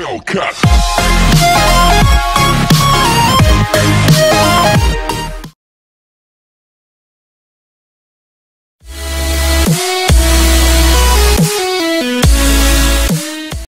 Hellcat.